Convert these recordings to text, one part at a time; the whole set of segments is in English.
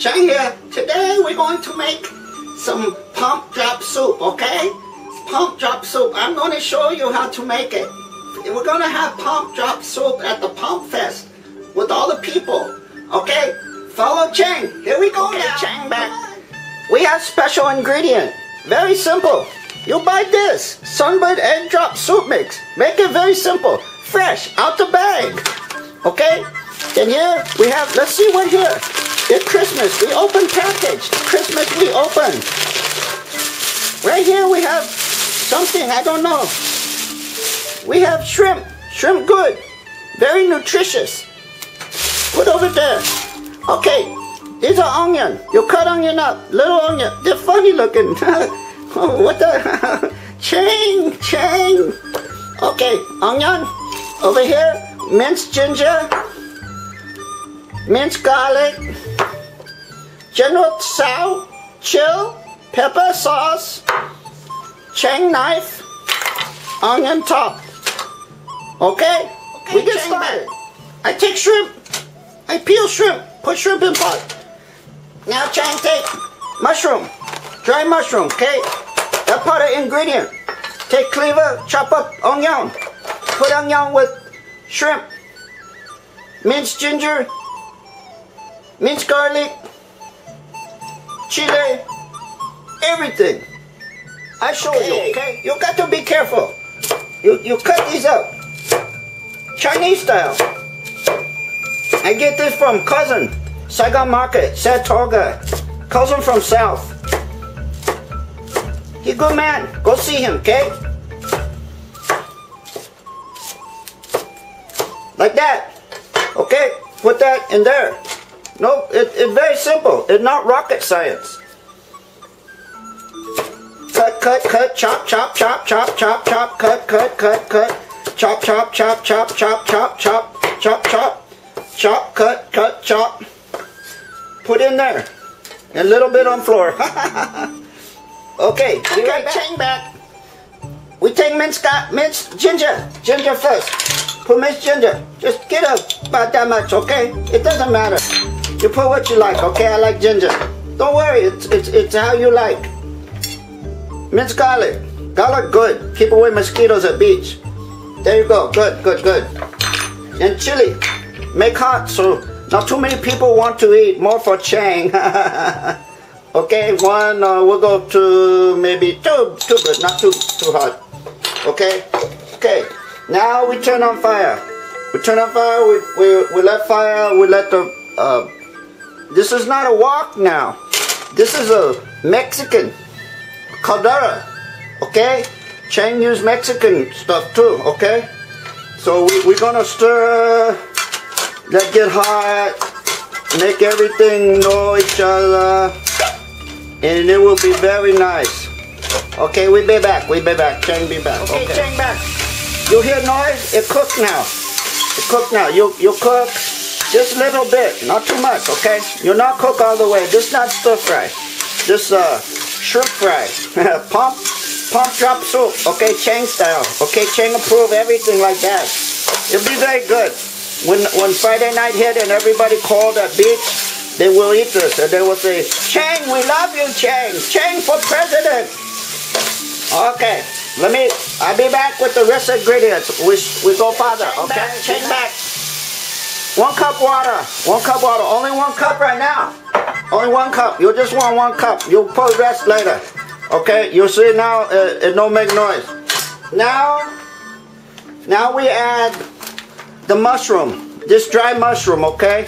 Chang here. Today we're going to make some pomp drop soup, okay? Pomp drop soup. I'm going to show you how to make it. We're going to have pomp drop soup at the Pomp Fest with all the people, okay? Follow Chang. Here we go now. Chang back. We have special ingredient. Very simple. You buy this Sunbird Egg Drop Soup Mix. Make it very simple. Fresh, out the bag. Okay? And here we have, let's see what here. It's Christmas. We open package. Christmas we open. Right here we have something, I don't know. We have shrimp. Shrimp good. Very nutritious. Put over there. Okay, these are onion. You cut onion up. Little onion. They're funny looking. oh, what the? Chang, Chang. Okay, onion. Over here, minced ginger. Minced garlic. General Tso. Chill. Pepper sauce. Chang knife. Onion top. Okay? okay we get started. I take shrimp. I peel shrimp. Put shrimp in pot. Now Chang take mushroom, dry mushroom, okay? That part of ingredient. Take cleaver, chop up onion. Put onion with shrimp, minced ginger, minced garlic, chili, everything. I show okay. you, okay? You got to be careful. You, you cut these up. Chinese style. I get this from cousin. Saigon Market, Saratoga. Cousin from South. He good man. Go see him, okay? Like that. Okay? Put that in there. No, it, it's very simple. It's not rocket science. Cut, cut, cut, chop, chop, chop, chop, chop, chop, cut, cut, cut, cut. Chop, chop, chop, chop, chop, chop, chop, chop, chop. Chop, cut, cut, chop put in there. A little bit on floor. okay, we right back. back. We take minced, minced ginger. Ginger first. Put minced ginger. Just get about that much, okay? It doesn't matter. You put what you like, okay? I like ginger. Don't worry, it's, it's, it's how you like. Minced garlic. Garlic good. Keep away mosquitoes at beach. There you go. Good, good, good. And chili. Make hot so not too many people want to eat, more for Chang. okay, one, uh, we'll go to maybe two, two, but not too, too hot. Okay, okay. Now we turn on fire. We turn on fire, we, we, we let fire, we let the, uh, this is not a wok now. This is a Mexican caldera, okay? Chang use Mexican stuff too, okay? So we, we're gonna stir let get hot, make everything know each other, and it will be very nice. Okay, we be back, we be back, Chang be back. Okay, okay. Chang back. You hear noise? It cooked now. It cooked now. You you cook just a little bit, not too much, okay? You'll not cook all the way. This not stir fry. This uh shrimp fry. pomp pomp drop soup, okay, Chang style. Okay, Chang approve everything like that. It'll be very good. When, when Friday night hit and everybody called at beach, they will eat this and they will say, Chang, we love you, Chang. Chang for president. Okay, let me, I'll be back with the rest of the ingredients. We, we go farther, Chang okay? Back, Chang back. One cup water, one cup water, only one cup right now. Only one cup, you just want one cup. You'll put rest later. Okay, you see now, it, it don't make noise. Now, now we add the mushroom, this dry mushroom, okay?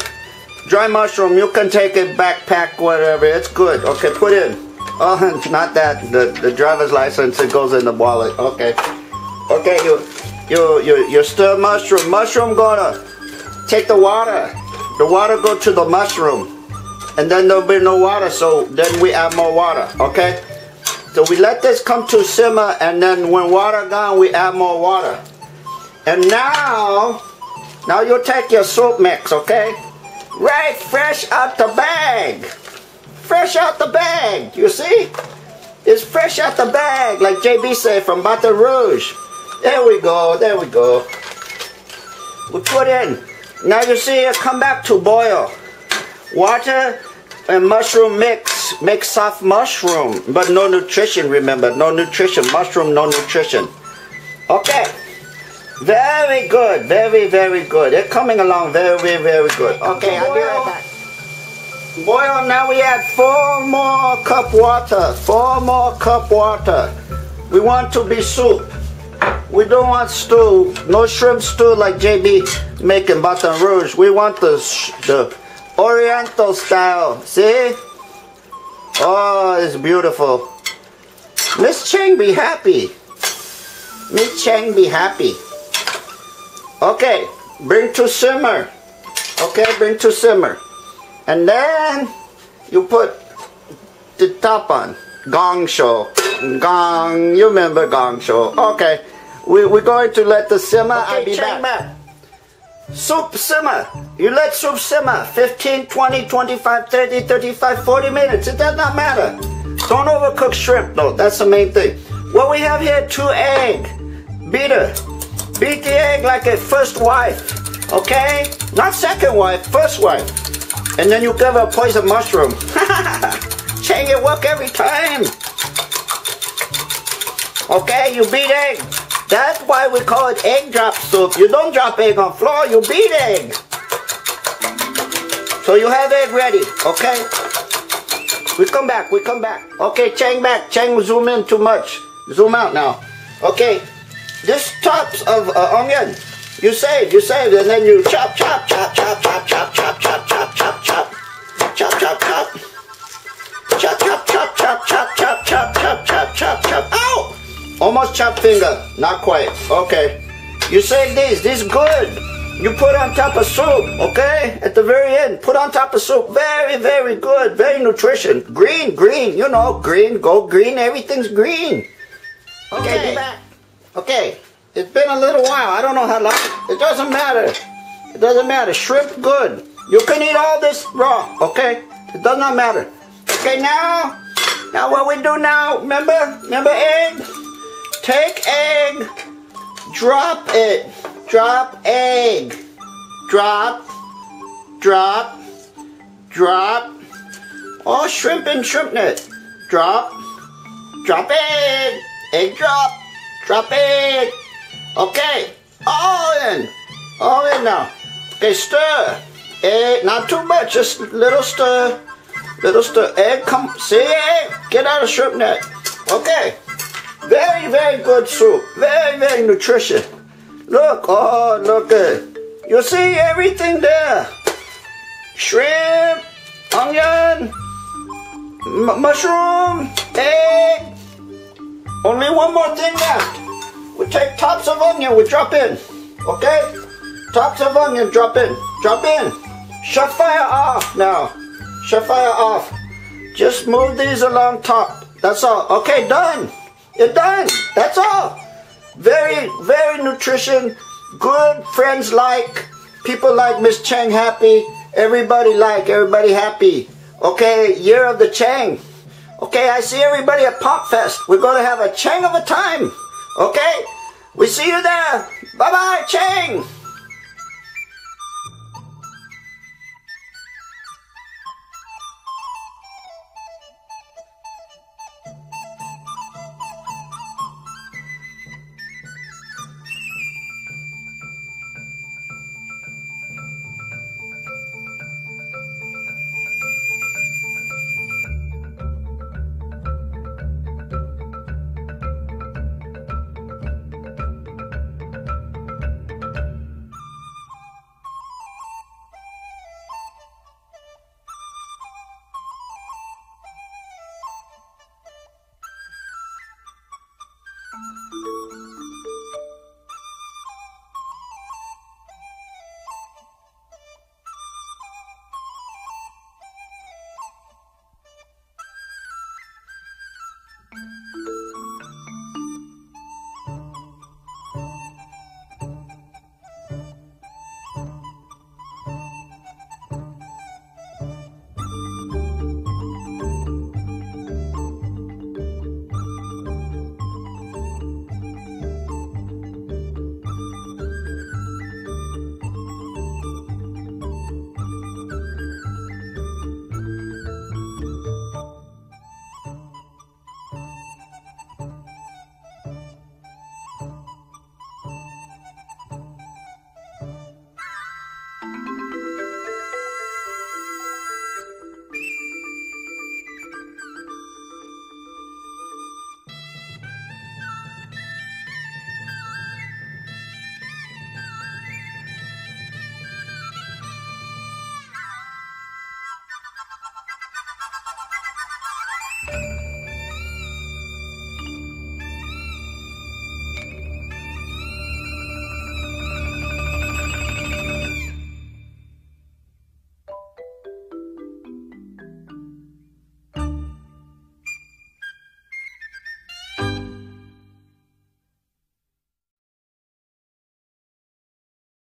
Dry mushroom, you can take it backpack, whatever, it's good. Okay, put in. Oh, not that, the, the driver's license, it goes in the wallet, okay. Okay, you, you, you, you stir mushroom. Mushroom gonna take the water. The water go to the mushroom. And then there'll be no water, so then we add more water, okay? So we let this come to simmer, and then when water gone, we add more water. And now, now you take your soup mix, okay? Right fresh out the bag. Fresh out the bag, you see? It's fresh out the bag, like JB said from Baton Rouge. There we go, there we go. We put in. Now you see it come back to boil. Water and mushroom mix. Make soft mushroom, but no nutrition, remember. No nutrition. Mushroom, no nutrition. Okay. Very good. Very, very good. They're coming along very, very good. Okay, I'll be right back. Boil, now we add four more cup water. Four more cup water. We want to be soup. We don't want stew. No shrimp stew like JB making Baton Rouge. We want the, the Oriental style. See? Oh, it's beautiful. Miss Cheng be happy. Miss Cheng be happy. Okay, bring to simmer. Okay, bring to simmer. And then you put the top on. Gong show. Gong, you remember gong show. Okay, we, we're going to let the simmer. Okay, I'll be back. Soup simmer. You let soup simmer 15, 20, 25, 30, 35, 40 minutes. It does not matter. Don't overcook shrimp though. That's the main thing. What we have here, two egg. Beater. Beat the egg like a first wife. Okay? Not second wife, first wife. And then you give a poison mushroom. Change it work every time. Okay, you beat egg. That's why we call it egg drop soup. You don't drop egg on floor, you beat egg. So you have egg ready, okay? We come back, we come back. Okay, Chang back. Chang zoom in too much. Zoom out now. Okay, this tops of uh, onion. You save, you save, and then you chop, chop, chop, chop, chop, chop, chop, chop, chop, chop, chop, chop, chop, chop, chop, chop, Almost chopped finger. Not quite. Okay. You say this. This good. You put on top of soup, okay? At the very end, put on top of soup. Very, very good. Very nutrition. Green, green. You know, green. Go green. Everything's green. Okay, okay. be back. Okay. It's been a little while. I don't know how long. It doesn't matter. It doesn't matter. Shrimp, good. You can eat all this raw, okay? It does not matter. Okay, now, now what we do now, remember? Remember egg? Take egg, drop it, drop egg, drop, drop, drop. Oh, shrimp and shrimp net. Drop, drop egg, egg drop, drop egg. Okay, all in, all in now. Okay, stir. Egg, not too much, just little stir, little stir. Egg, come, see egg, get out of shrimp net. Okay. Very, very good soup. Very, very nutritious. Look, oh, look at You see everything there. Shrimp, onion, mushroom, egg. Only one more thing left. We take tops of onion, we drop in. Okay? Tops of onion, drop in. Drop in. Shut fire off now. Shut fire off. Just move these along top. That's all. Okay, done. You're done. That's all. Very, very nutrition. Good friends like. People like Miss Chang happy. Everybody like. Everybody happy. Okay, year of the Chang. Okay, I see everybody at Pop Fest. We're going to have a Chang of a time. Okay? We see you there. Bye-bye, Chang.